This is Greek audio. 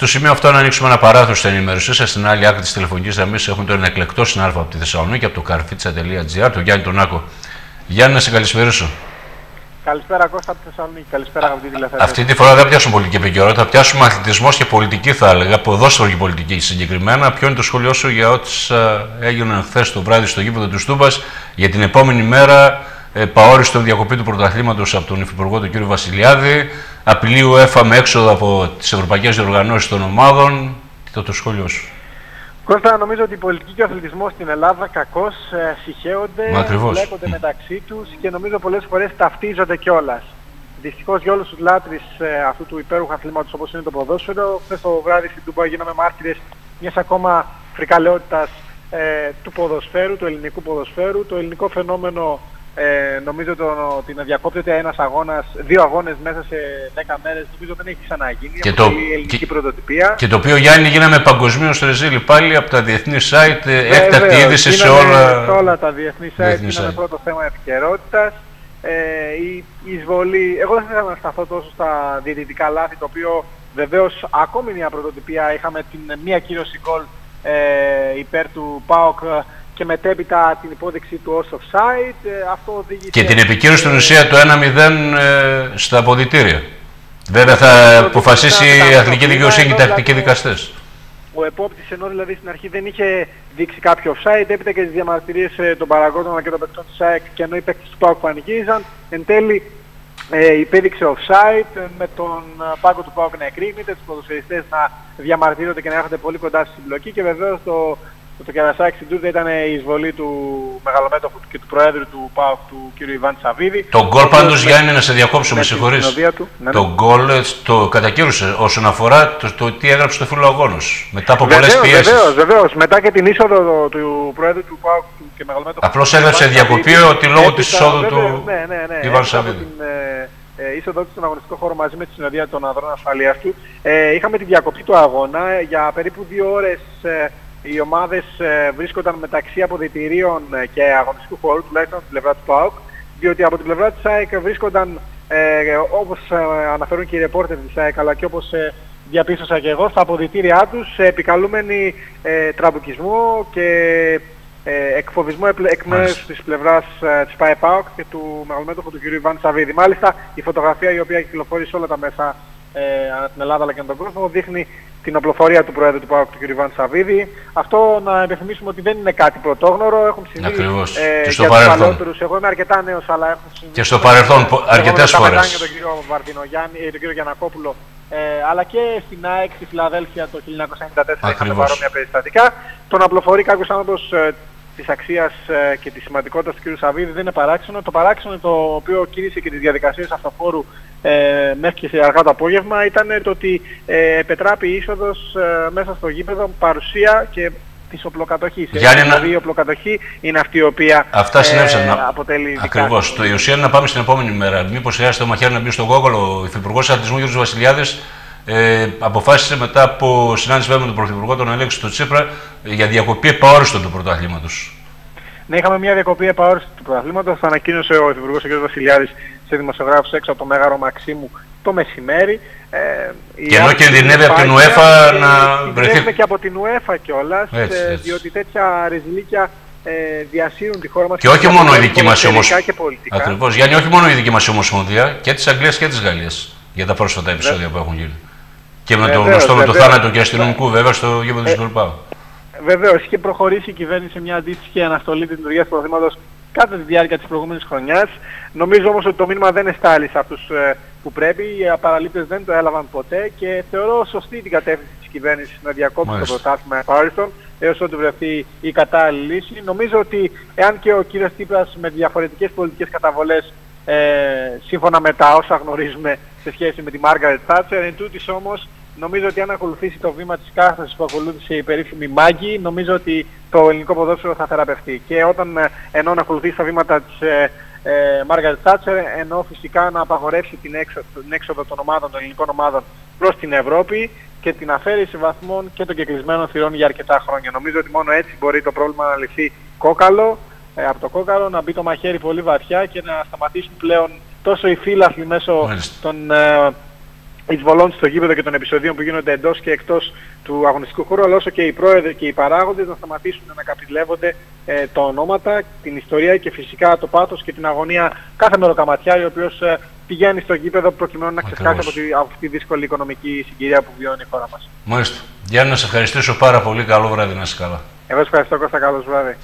Στο σημείο αυτό, να ανοίξουμε ένα παράθυρο στην ενημέρωσή σας. Στην άλλη άκρη της τηλεφωνικής γραμμής έχουν τον εκλεκτό συνάδελφο από τη Θεσσαλονίκη, από το καρφίτσα.gr, τον Γιάννη Τονάκο. Γιάννη, να σε καλησπέρισω. Καλησπέρα Κώστα από τη Θεσσαλονίκη. Καλησπέρα αγαπητή τηλεφωνία. Αυτή τη φορά δεν πιάσουμε πολιτική επικαιρότητα, θα πιάσουμε αθλητισμός και πολιτική, θα έλεγα, ποδόσφαιρο και πολιτική συγκεκριμένα. Ποιο είναι το σχολείο σου για ό,τι έγιναν χθες το βράδυ στο γήπεδο του Στούμπας για την επόμενη μέρα ε, παόριστο διακοπή του πρωταθλήματος από τον Υφυπουργό του κ. Βασιλιάδη, απειλή UEFA με έξοδο από τις ευρωπαϊκές διοργανώσεις των ομάδων. Τι το, το σχόλιο σου. Κώστα, νομίζω ότι η πολιτική και ο αθλητισμός στην Ελλάδα κακώς ε, συχαίονται, μπλέκονται μεταξύ τους και νομίζω πολλές φορές ταυτίζονται κιόλας. Δυστυχώς για όλους τους λάτρε ε, αυτού του υπέροχου αθλήματος όπως είναι το ποδόσφαιρο, χθες το βράδυ στην Τουμπά γίναμε μάρτυρες μιας ακόμα φρικαλαιότητας ε, του ποδοσφαίρου, του ελληνικού ποδοσφαίρου. Το ελληνικό φαινόμενο ε, νομίζω το, ότι να διακόπτεται ένας αγώνας, δύο αγώνες μέσα σε 10 μέρες, νομίζω δεν έχει ξαναγίνει. Και το, ελληνική και, πρωτοτυπία. Και το οποίο Γιάννη γίναμε παγκοσμίως ρεζίλι πάλι από τα διεθνή site, ε, έκτακτη είδηση σε όλα, σε όλα τα διεθνή site. Είναι πρώτο θέμα επικαιρότητας. Ε, η, η εισβολή, εγώ δεν θέλω να σταθώ τόσο στα διαιτητικά λάθη, το οποίο βεβαίως ακόμη μια πρωτοτυπία είχαμε την μία κύρωση γκολ ε, υπέρ του ΠΑΟΚ και μετέπειτα την υπόδειξη του ως offside. Ε, αυτό οδήγησε... Και την επικύρωση στην ουσία του 1-0 ε, στα αποδητήρια. Βέβαια θα αποφασίσει η Αθηνική Δικαιοσύνη και οι τακτικοί δικαστές. Ο επόπτης ενώ δηλαδή στην αρχή δεν είχε δείξει κάποιο offside, έπειτα και τις διαμαρτυρίες ε, των παραγόντων και των παικτών της ΑΕΚ και ενώ οι παίκτες του ΠΑΟΚ πανηγύριζαν, εν τέλει ε, υπέδειξε offside με τον πάγκο του ΠΑΟΚ να εκρήγνεται, τους ποδοσφαιριστές να διαμαρτύρονται και να έρχονται πολύ κοντά στη συμπλοκή και βεβαίως το το κερασάκι στην Τούρτα ήταν η εισβολή του μεγαλομέτωχου και του Προέδρου του ΠΑΟΚ του κ. Ιβάν Τσαβίδη. Το γκολ πάντως Γιάννη να σε διακόψω, με συγχωρείς. Ναι, ναι. Το γκολ ε, το κατακύρωσε όσον αφορά το, το τι έγραψε το φίλο αγώνο. Μετά από πολλές πιέσεις. Βεβαίως, βεβαίως. Μετά και την είσοδο του Προέδρου του ΠΑΟΚ και μεγαλομέτωχου. Απλώς έγραψε διακοπή ότι λόγω της εισόδου του ναι, Ιβάν Τσαβίδη ε, ε είσοδο του στον αγωνιστικό χώρο μαζί με τη συνοδεία των ανδρών ασφαλείας του. Ε, είχαμε τη διακοπή του αγώνα για περίπου δύο ώρες ε, οι ομάδες ε, βρίσκονταν μεταξύ αποδητηρίων ε, και αγωνιστικού χώρου, τουλάχιστον από την πλευρά του ΠΑΟΚ, διότι από την πλευρά της ΑΕΚ βρίσκονταν, ε, όπως ε, αναφέρουν και οι ρεπόρτερ της ΑΕΚ, αλλά και όπως ε, διαπίστωσα και εγώ, στα αποδητήριά τους επικαλούμενοι ε, τραμπουκισμό και ε, εκφοβισμό εκ μέρους της πλευράς ε, της ΠΑΕΠΑΟΚ και του μεγαλομέτωχου του κ. Ιβάν Σαββίδη. Μάλιστα η φωτογραφία η οποία κυκλοφόρησε όλα τα μέσα ε, ανά την Ελλάδα αλλά και τον κόσμο δείχνει την οπλοφορία του Πρόεδρου του ΠΑΟΚ του κ. Ιβάν Σαββίδη. Αυτό να επιθυμίσουμε ότι δεν είναι κάτι πρωτόγνωρο. Έχουν συμβεί ε, και στο για παρελθόν. Εγώ είμαι αρκετά νέος, αλλά έχουν συμβεί. Και στο παρελθόν αρκετές φορές. Και τον κ. Βαρδινο Γιάννη, ε, τον κ. Γιανακόπουλο, ε, αλλά και στην ΑΕΚ στη Φιλαδέλφια το 1994 είχαμε παρόμοια περιστατικά. Τον απλοφορεί κάποιος άνθρωπος ε, της αξίας ε, και της σημαντικότητας του κ. Σαββίδη δεν είναι παράξενο. Το παράξενο το οποίο κίνησε και τις διαδικασίες αυτοφόρου ε, μέχρι και σε αργά το απόγευμα ήταν το ότι ε, επετράπη η είσοδος ε, μέσα στο γήπεδο παρουσία και της οπλοκατοχής. Γιάννη, δηλαδή η οπλοκατοχή είναι αυτή η οποία Αυτά ε, να... αποτελεί Ακριβώς. Το η ουσία είναι να πάμε στην επόμενη μέρα. Μήπως χρειάζεται ο Μαχαίρη να μπει στον κόκκολο. Ο Υφυπουργός Αθλητισμού Γιώργος Βασιλιάδης ε, αποφάσισε μετά από συνάντηση με τον Πρωθυπουργό τον Αλέξη του Τσίπρα για διακοπή επαόριστον του πρωταθλήματος. Ναι, είχαμε μια διακοπή επαόριστον του πρωταθλήματος. Θα ανακοίνωσε ο Υφυπουργός κ. Βασιλιάδης σε δημοσιογράφους έξω από το Μέγαρο Μαξίμου το μεσημέρι. Ε, και ενώ κινδυνεύει από την UEFA να βρεθεί... και από την UEFA κιόλας, ε, διότι τέτοια ρεζιλίκια ε, διασύρουν τη χώρα μας και όχι μόνο η δική μας ομοσπονδία. Ακριβώς, Γιάννη, όχι μόνο η δική μας ομοσπονδία και της Αγγλίας και της Γαλλίας για τα πρόσφατα επεισόδια που έχουν γίνει. Και με το γνωστό με το θάνατο και αστυνομικού βέβαια στο γήπεδο του Σκορπάου. Βεβαίως, είχε προχωρήσει η κυβέρνηση σε μια αντίστοιχη αναστολή της λειτουργία του προγράμματο κατά τη διάρκεια της προηγούμενης χρονιάς. Νομίζω όμως ότι το μήνυμα δεν εστάλει σε αυτούς ε, που πρέπει. Οι απαραλήπτες δεν το έλαβαν ποτέ και θεωρώ σωστή την κατεύθυνση της κυβέρνησης να διακόψει το πρωτάθλημα επαόριστον έως ότι βρεθεί η κατάλληλη λύση. Νομίζω ότι εάν και ο κύριος Τίπρας με διαφορετικές πολιτικές καταβολές ε, σύμφωνα με τα όσα γνωρίζουμε σε σχέση με τη Μάργαρετ Θάτσερ, εν τούτης όμως Νομίζω ότι αν ακολουθήσει το βήμα της κάθεσης που ακολούθησε η περίφημη Μάγκη, νομίζω ότι το ελληνικό ποδόσφαιρο θα θεραπευτεί. Και όταν ε, ενώ να ακολουθήσει τα βήματα της ε, ε, Μάργαρετ Τάτσερ, ενώ φυσικά να απαγορεύσει την έξοδο, την έξοδο των ομάδων, των ελληνικών ομάδων προς την Ευρώπη και την αφαίρεση βαθμών και των κεκλεισμένων θυρών για αρκετά χρόνια. Νομίζω ότι μόνο έτσι μπορεί το πρόβλημα να λυθεί κόκαλο, ε, από το κόκαλο, να μπει το μαχαίρι πολύ βαθιά και να σταματήσουν πλέον τόσο οι φύλαθλοι μέσω των εισβολών στο γήπεδο και των επεισοδίων που γίνονται εντός και εκτός του αγωνιστικού χώρου, αλλά όσο και οι πρόεδροι και οι παράγοντες να σταματήσουν να καπηλεύονται ε, τα ονόματα, την ιστορία και φυσικά το πάθος και την αγωνία κάθε μεροκαματιά, ο οποίος ε, πηγαίνει στο γήπεδο προκειμένου να ξεσκάσει από, τη, από αυτή τη δύσκολη οικονομική συγκυρία που βιώνει η χώρα μας. Μάλιστα. Γιάννη, να σε ευχαριστήσω πάρα πολύ. Καλό βράδυ, να είσαι καλά. Εγώ σας ευχαριστώ Κώστα, καλώς βράδυ.